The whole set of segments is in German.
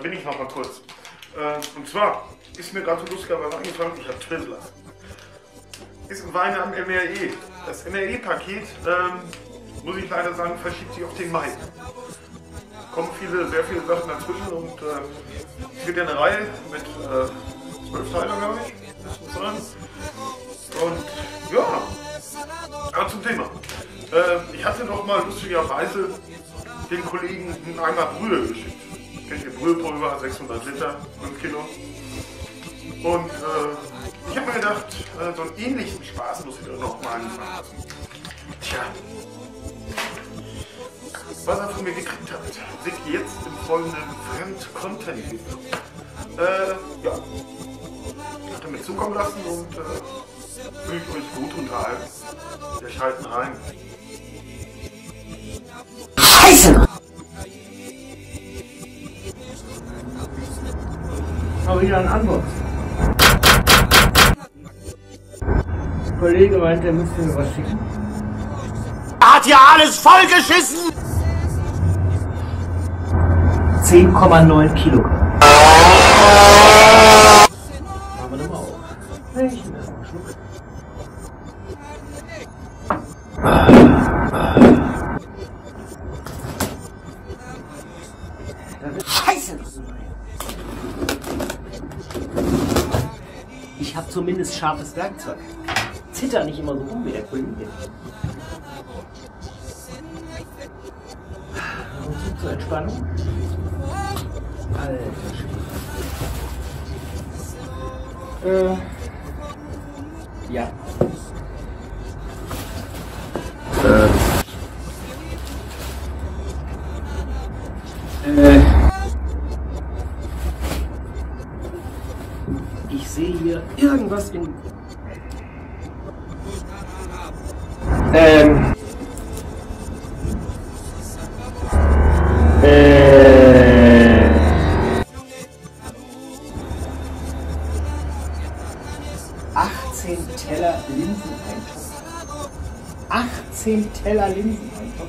bin ich noch mal kurz. Äh, und zwar ist mir gerade so lustigerweise eingefallen, ich habe Twizzler. Ist ein Wein am MRE. Das MRE-Paket, ähm, muss ich leider sagen, verschiebt sich auf den Mai. Kommen viele, sehr viele Sachen dazwischen und äh, es wird ja eine Reihe mit äh, zwölf Teilen, glaube ich. Und ja, aber zum Thema. Äh, ich hatte doch mal lustigerweise den Kollegen einen Eimer Brühe geschickt. Kennt ihr Brühepulver, 600 Liter, 5 Kilo. Und äh, ich habe mir gedacht, äh, so einen ähnlichen Spaß muss ich doch noch mal anfangen. Tja, was er von mir gekriegt hat, seht ihr jetzt im folgenden Fremd-Content-Video. Äh, ja. Hat er mir zukommen lassen und äh, fühlt euch gut unterhalten. Wir schalten rein. Scheiße! Aber wieder eine Antwort. Der Kollege meinte, er müsste mir was schicken. hat ja alles vollgeschissen! 10,9 Kilogramm. Machen wir nochmal auf. Schluck. Scheiße! Ich habe zumindest scharfes Werkzeug. Zitter nicht immer so rum wie der Kollege. Zur Entspannung. Alter Schwede. Äh. Ja. Ich sehe hier irgendwas in. Ähm. Äh. 18 Teller Linseneintopf. 18 Teller Linseneintopf.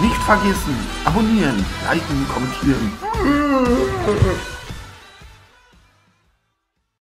Nicht vergessen, abonnieren, liken, kommentieren.